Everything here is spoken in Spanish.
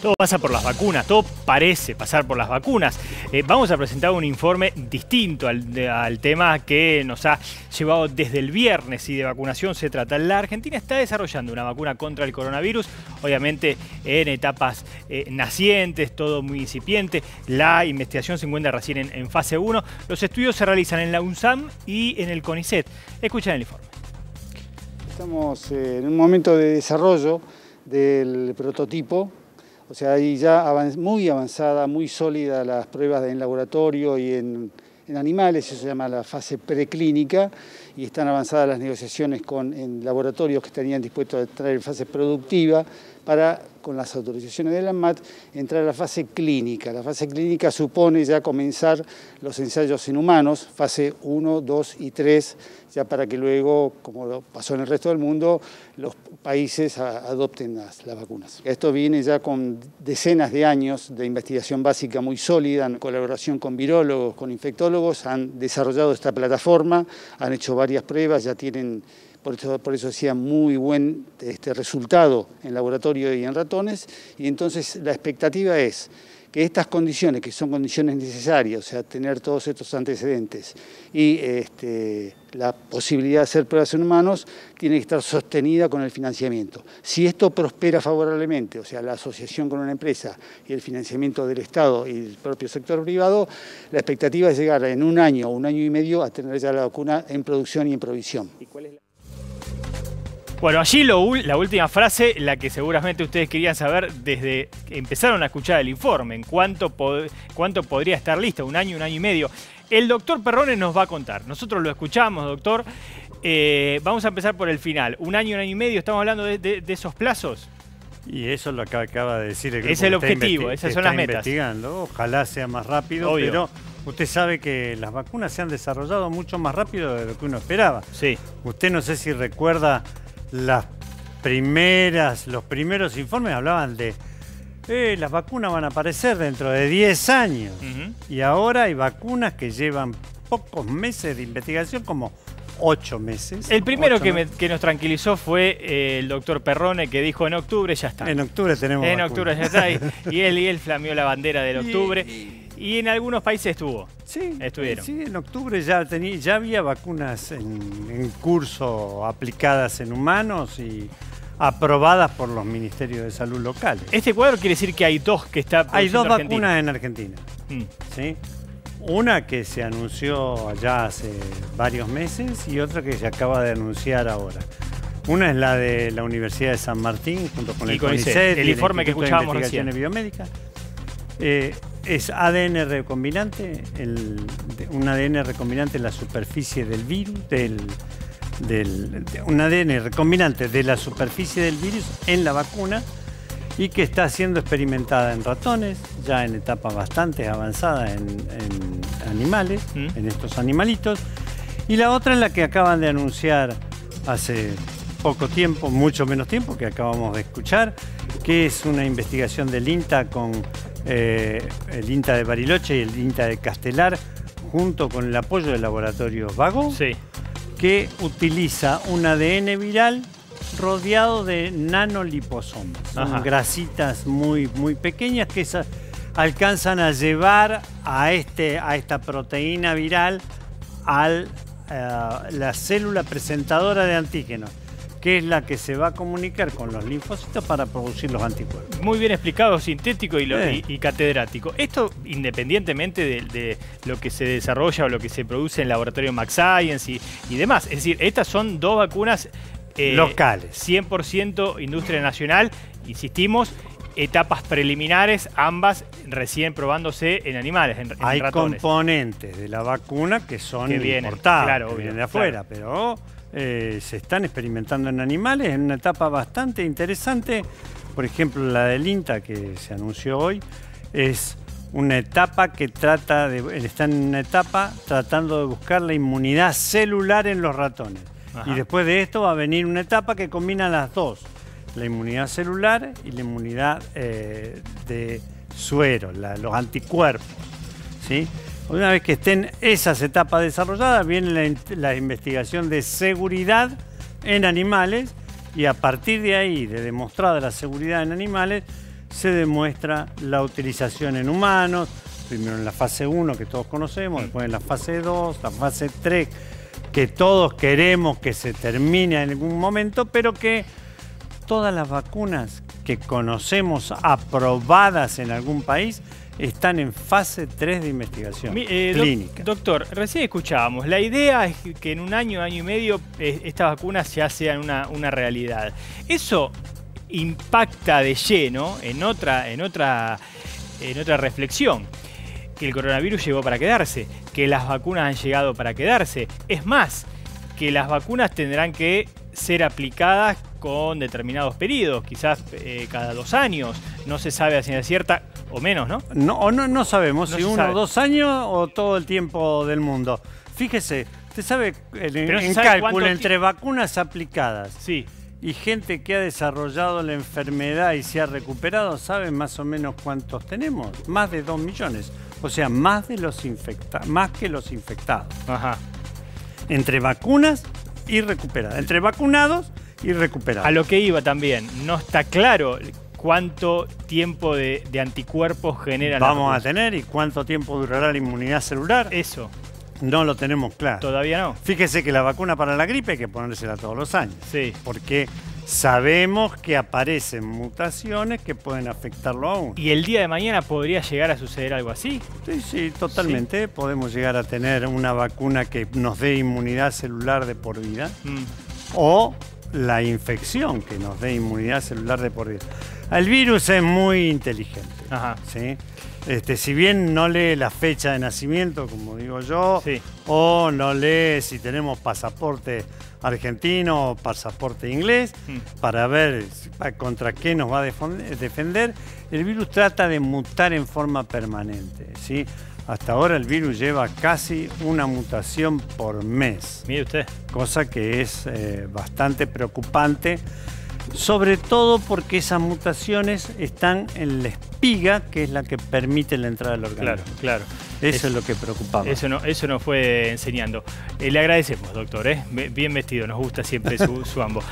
todo pasa por las vacunas, todo parece pasar por las vacunas. Eh, vamos a presentar un informe distinto al, tema que nos ha llevado desde el viernes y de vacunación se trata. La Argentina está desarrollando una vacuna contra el coronavirus, obviamente en etapas eh, nacientes, todo muy incipiente. La investigación se encuentra recién en, fase 1. Los estudios se realizan en la UNSAM y en el CONICET. Escuchen el informe. Estamos eh, en un momento de desarrollo del prototipo o sea, ahí ya muy avanzada, muy sólida las pruebas en laboratorio y en, animales, eso se llama la fase preclínica, y están avanzadas las negociaciones con en laboratorios que estarían dispuestos a entrar en fase productiva para, con las autorizaciones de la ANMAT, entrar a la fase clínica. La fase clínica supone ya comenzar los ensayos en humanos, fase 1, 2 y 3, ya para que luego, como pasó en el resto del mundo, los países adopten las, vacunas. Esto viene ya con decenas de años de investigación básica muy sólida, en colaboración con virólogos, con infectólogos, han desarrollado esta plataforma, han hecho varias pruebas, ya tienen por eso, por eso hacía muy buen este, resultado en laboratorio y en ratones, y entonces la expectativa es que estas condiciones, que son condiciones necesarias, o sea, tener todos estos antecedentes y este, la posibilidad de hacer pruebas en humanos, tiene que estar sostenida con el financiamiento. Si esto prospera favorablemente, o sea, la asociación con una empresa y el financiamiento del Estado y el propio sector privado, la expectativa es llegar en un año o un año y medio a tener ya la vacuna en producción y en provisión. Bueno, allí la última frase, la que seguramente ustedes querían saber desde que empezaron a escuchar el informe, en cuánto, cuánto podría estar lista, un año, un año y medio. El doctor Perrones nos va a contar. Nosotros lo escuchamos, doctor. Eh, vamos a empezar por el final. Un año, un año y medio, estamos hablando de, esos plazos. Y eso es lo que acaba de decir el grupo. Es el objetivo, esas son las metas. investigando. Ojalá sea más rápido, pero usted sabe que las vacunas se han desarrollado mucho más rápido de lo que uno esperaba. Sí. Usted no sé si recuerda las primeras, los primeros informes hablaban de eh, las vacunas van a aparecer dentro de 10 años. Y ahora hay vacunas que llevan pocos meses de investigación, como 8 meses. El primero que, nos tranquilizó fue eh, el doctor Perrone, que dijo en octubre ya está. En octubre tenemos. En octubre ya está. Y, él, y él flameó la bandera del octubre. Y, en algunos países estuvo. Sí, estuvieron. Sí, en octubre ya, tenía, ya había vacunas en, curso aplicadas en humanos y aprobadas por los ministerios de salud locales. Este cuadro quiere decir que hay dos que está Hay dos vacunas en Argentina. Mm. ¿sí? Una que se anunció allá hace varios meses y otra que se acaba de anunciar ahora. Una es la de la Universidad de San Martín junto con el CONICET, el, informe que escuchábamos recién. Biomédica. Eh, es ADN recombinante, un ADN recombinante en la superficie del virus, del, un ADN recombinante de la superficie del virus en la vacuna y que está siendo experimentada en ratones, ya en etapa bastante avanzada en, animales, mm. en estos animalitos. Y la otra es la que acaban de anunciar hace poco tiempo, mucho menos tiempo, que acabamos de escuchar, que es una investigación del INTA con eh, el INTA de Bariloche y el INTA de Castelar, junto con el apoyo del laboratorio Vago, que utiliza un ADN viral rodeado de nanoliposomas. Son grasitas muy, muy pequeñas que alcanzan a llevar a, este, a esta proteína viral a eh, la célula presentadora de antígenos que es la que se va a comunicar con los linfocitos para producir los anticuerpos. Muy bien explicado, sintético y, catedrático. Esto independientemente de, lo que se desarrolla o lo que se produce en el laboratorio Max Science y, demás. Es decir, estas son dos vacunas eh, locales. 100% industria nacional, insistimos, etapas preliminares, ambas recién probándose en animales, en, Hay componentes de la vacuna que son que vienen, claro, vienen de afuera, pero eh, se están experimentando en animales en una etapa bastante interesante. Por ejemplo, la del INTA que se anunció hoy es una etapa que trata de, están en una etapa tratando de buscar la inmunidad celular en los ratones. Y después de esto va a venir una etapa que combina las dos, la inmunidad celular y la inmunidad eh, de suero, los anticuerpos. ¿sí? Una vez que estén esas etapas desarrolladas, viene la, investigación de seguridad en animales y a partir de ahí, de demostrada la seguridad en animales, se demuestra la utilización en humanos, primero en la fase 1 que todos conocemos, después en la fase 2, la fase 3 que todos queremos que se termine en algún momento, pero que todas las vacunas que conocemos aprobadas en algún país están en fase 3 de investigación eh, clínica. doctor, recién escuchábamos, la idea es que en un año, año y medio, eh, estas vacunas ya sean una, una realidad. Eso impacta de lleno en otra, en otra, en otra reflexión que el coronavirus llegó para quedarse, que las vacunas han llegado para quedarse. Es más, que las vacunas tendrán que ser aplicadas con determinados periodos, quizás eh, cada dos años, no se sabe a ciencia cierta, o menos, ¿no? No, o no, no sabemos si uno o dos años o todo el tiempo del mundo. Fíjese, usted sabe, en, cálculo entre vacunas aplicadas sí. y gente que ha desarrollado la enfermedad y se ha recuperado, ¿saben más o menos cuántos tenemos? Más de dos millones. O sea, más, de los infectados, más que los infectados. Ajá. Entre vacunas y recuperados. Entre vacunados y recuperados. A lo que iba también, no está claro cuánto tiempo de, anticuerpos generan. Vamos a tener y cuánto tiempo durará la inmunidad celular. Eso. No lo tenemos claro. Todavía no. Fíjese que la vacuna para la gripe hay que ponérsela todos los años. Sí. Porque sabemos que aparecen mutaciones que pueden afectarlo aún. ¿Y el día de mañana podría llegar a suceder algo así? Sí, sí, totalmente. Podemos llegar a tener una vacuna que nos dé inmunidad celular de por vida. Mm. O la infección que nos dé inmunidad celular de por vida. El virus es muy inteligente. Ajá. ¿sí? Este, si bien no lee la fecha de nacimiento, como digo yo, o no lee si tenemos pasaporte argentino o pasaporte inglés, mm. para ver contra qué nos va a defender, el virus trata de mutar en forma permanente. ¿sí? Hasta ahora el virus lleva casi una mutación por mes. Mire usted. Cosa que es eh, bastante preocupante sobre todo porque esas mutaciones están en la espiga, que es la que permite la entrada del organismo. Claro, claro. Eso es, lo que preocupaba. Eso, no, eso nos fue enseñando. Eh, le agradecemos, doctor, ¿eh? bien vestido, nos gusta siempre su, su ambo.